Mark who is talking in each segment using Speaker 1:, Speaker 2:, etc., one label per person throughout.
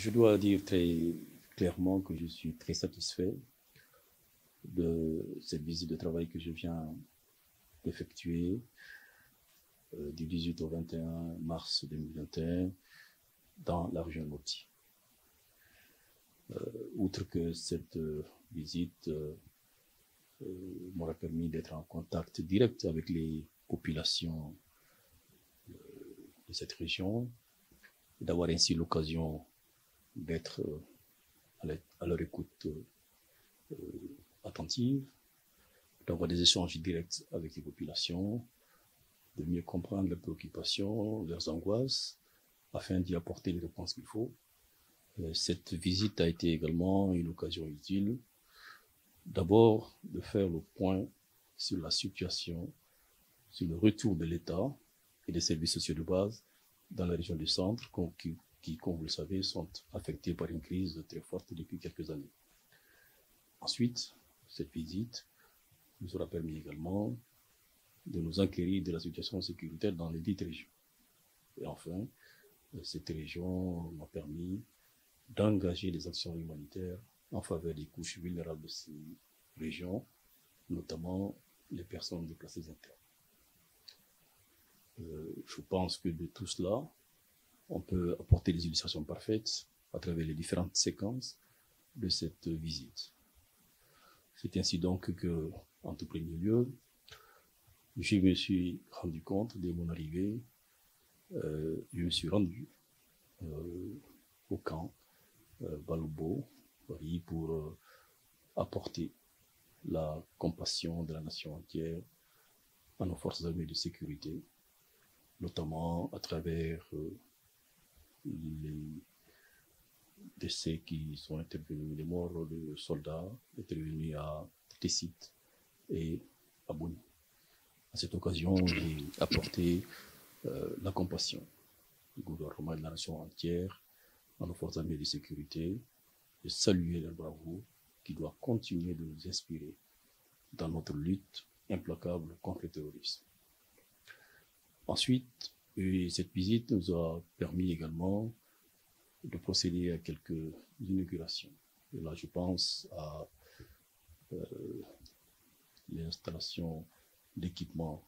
Speaker 1: je dois dire très clairement que je suis très satisfait de cette visite de travail que je viens d'effectuer euh, du 18 au 21 mars 2021 dans la région de. Euh, outre que cette euh, visite m'aura permis d'être en contact direct avec les populations de cette région, d'avoir ainsi l'occasion d'être à leur écoute attentive, d'avoir des échanges directs avec les populations, de mieux comprendre leurs préoccupations, leurs angoisses, afin d'y apporter les réponses qu'il faut. Euh, cette visite a été également une occasion utile, d'abord de faire le point sur la situation, sur le retour de l'État et des services sociaux de base dans la région du centre, qui, qui, comme vous le savez, sont affectés par une crise très forte depuis quelques années. Ensuite, cette visite nous aura permis également de nous enquérir de la situation sécuritaire dans les dites régions. Et enfin, cette région m'a permis d'engager des actions humanitaires en faveur des couches vulnérables de ces régions, notamment les personnes déplacées internes. Euh, je pense que de tout cela, on peut apporter des illustrations parfaites à travers les différentes séquences de cette visite. C'est ainsi donc que, en tout premier lieu, je me suis rendu compte dès mon arrivée, euh, je me suis rendu euh, au camp euh, Baloubo, pour euh, apporter la compassion de la nation entière à nos forces armées de sécurité, notamment à travers les décès qui sont intervenus, les morts de soldats intervenus à Tessit et à Bouni. À cette occasion, j'ai apporté euh, la compassion du gouvernement de la nation entière à nos forces armées de sécurité et saluer leur bravoure qui doit continuer de nous inspirer dans notre lutte implacable contre le terrorisme. Ensuite, cette visite nous a permis également de procéder à quelques inaugurations. Et là, je pense à euh, l'installation d'équipements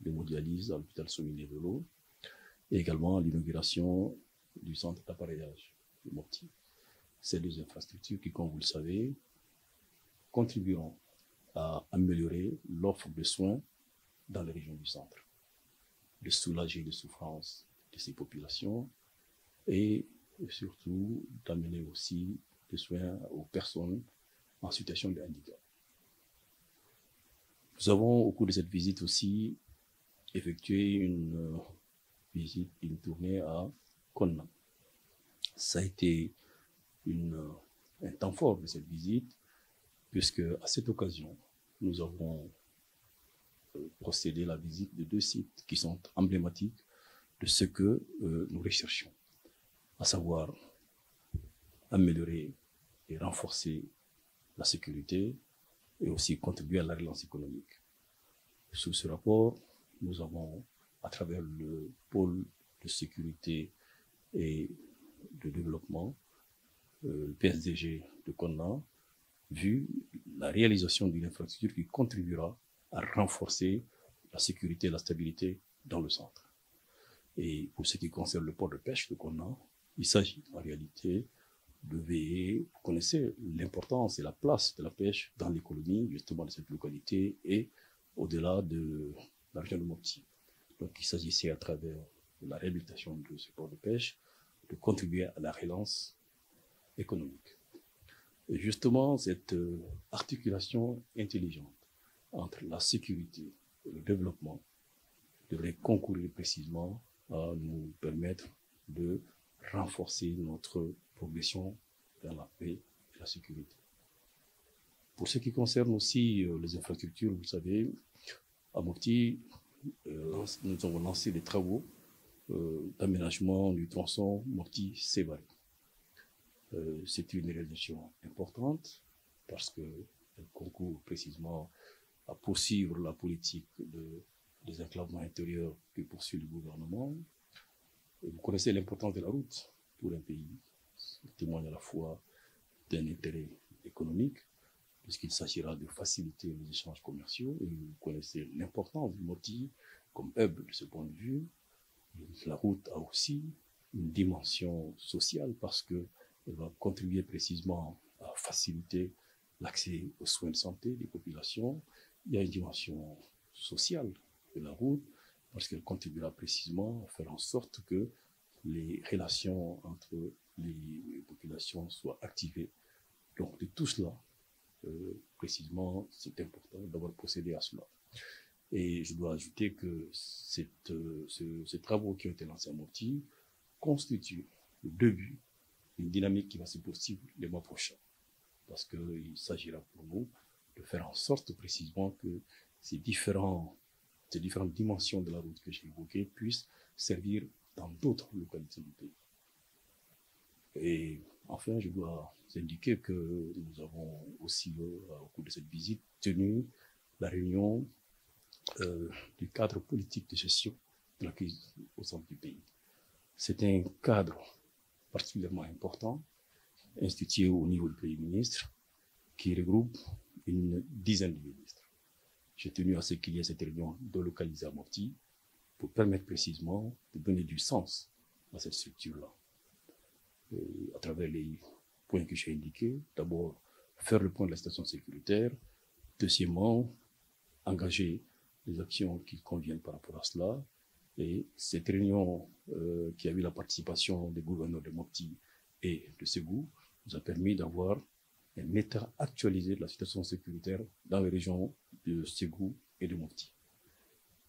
Speaker 1: de mondialise à l'hôpital Sominé de l'eau et également l'inauguration du centre d'appareillage de Mopti. Ces deux infrastructures qui, comme vous le savez, contribueront à améliorer l'offre de soins dans les régions du centre, de soulager les souffrances de ces populations et surtout d'amener aussi des soins aux personnes en situation de handicap. Nous avons, au cours de cette visite aussi, effectué une euh, visite, une tournée à Konna. Ça a été euh, un temps fort de cette visite, puisque à cette occasion, nous avons euh, procédé à la visite de deux sites qui sont emblématiques de ce que nous recherchons à savoir améliorer et renforcer la sécurité et aussi contribuer à la relance économique. Sous ce rapport, nous avons, à travers le pôle de sécurité et de développement, euh, le PSDG de Konna, vu la réalisation d'une infrastructure qui contribuera à renforcer la sécurité et la stabilité dans le centre. Et pour ce qui concerne le port de pêche de Konna, il s'agit en réalité de veiller, vous connaissez l'importance et la place de la pêche dans l'économie justement de cette localité et au-delà de la région de Mopti. Donc il s'agissait à travers la réhabilitation de ce port de pêche de contribuer à la relance économique. Et justement, cette euh, articulation intelligente entre la sécurité et le développement devrait concourir précisément à nous permettre de renforcer notre progression vers la paix et la sécurité. Pour ce qui concerne aussi euh, les infrastructures, vous savez, à Mopti, euh, nous avons lancé des travaux euh, d'aménagement du tronçon Mopti-Sévari. C'est une réalisation importante parce qu'elle concourt précisément à poursuivre la politique de désenclavement intérieur que poursuit le gouvernement vous connaissez l'importance de la route pour un pays. témoigne à la fois d'un intérêt économique, puisqu'il s'agira de faciliter les échanges commerciaux. Et vous connaissez l'importance du Moti comme hub de ce point de vue. La route a aussi une dimension sociale parce qu'elle va contribuer précisément à faciliter l'accès aux soins de santé des populations. Il y a une dimension sociale de la route parce qu'elle contribuera précisément à faire en sorte que les relations entre les populations soient activées. Donc de tout cela, euh, précisément, c'est important d'avoir procédé à cela. Et je dois ajouter que cette, euh, ces travaux qui ont été lancés à Moti constituent le début d'une dynamique qui va se poursuivre les mois prochains. Parce qu'il s'agira pour nous de faire en sorte précisément que ces, différents, ces différentes dimensions de la route que j'ai évoquées puissent servir dans d'autres localités du pays. Et enfin, je dois indiquer que nous avons aussi, euh, au cours de cette visite, tenu la réunion euh, du cadre politique de gestion de la crise au centre du pays. C'est un cadre particulièrement important, institué au niveau du Premier ministre, qui regroupe une dizaine de ministres. J'ai tenu à ce qu'il y ait cette réunion localiser à Mopti pour permettre précisément de donner du sens à cette structure-là. À travers les points que j'ai indiqués, d'abord faire le point de la situation sécuritaire, deuxièmement engager les actions qui conviennent par rapport à cela. Et cette réunion euh, qui a eu la participation des gouverneurs de Mopti et de Ségou nous a permis d'avoir un état actualisé de la situation sécuritaire dans les régions de Ségou et de Mopti.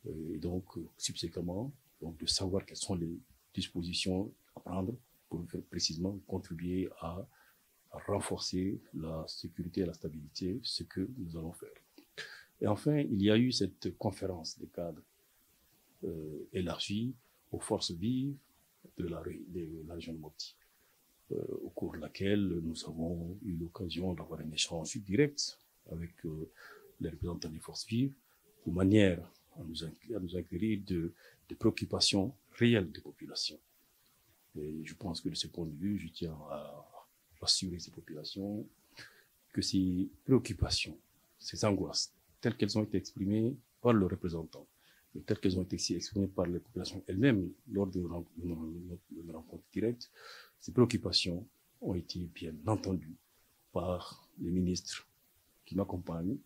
Speaker 1: Euh, et donc, subséquemment, donc de savoir quelles sont les dispositions à prendre pour précisément contribuer à, renforcer la sécurité et la stabilité, ce que nous allons faire. Et enfin, il y a eu cette conférence des cadres euh, élargie aux forces vives de la, région de Mopti, euh, cours de laquelle nous avons eu l'occasion d'avoir un échange direct avec euh, les représentants des forces vives, de manière à nous, acquérir de préoccupations réelles des populations. Et je pense que de ce point de vue, je tiens à rassurer ces populations que ces préoccupations, ces angoisses, telles qu'elles ont été exprimées par leurs représentants, et telles qu'elles ont été exprimées par les populations elles-mêmes lors de nos rencontres directes, ces préoccupations ont été bien entendues par les ministres qui m'accompagnent,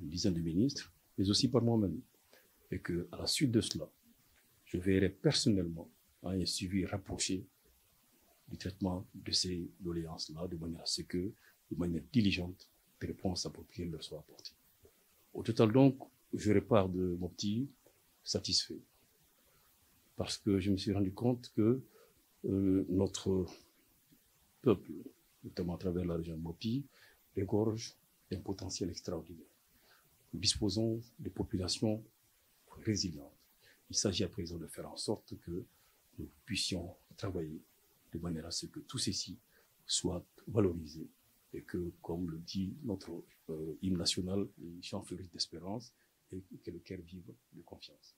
Speaker 1: une dizaine de ministres, mais aussi par moi-même. Et que, à la suite de cela, je verrai personnellement un suivi rapproché du traitement de ces doléances-là, de manière à ce que, de manière diligente, des réponses appropriées leur soient apportées. Au total, donc, je repars de mon petit satisfait. Parce que je me suis rendu compte que euh, notre peuple, notamment à travers la région de Mopi, regorge d'un potentiel extraordinaire. Nous disposons de populations résilientes. Il s'agit à présent de faire en sorte que nous puissions travailler de manière à ce que tout ceci soit valorisé et que, comme le dit notre euh, hymne national, les chants fleurissent d'espérance et que le cœur vive de confiance.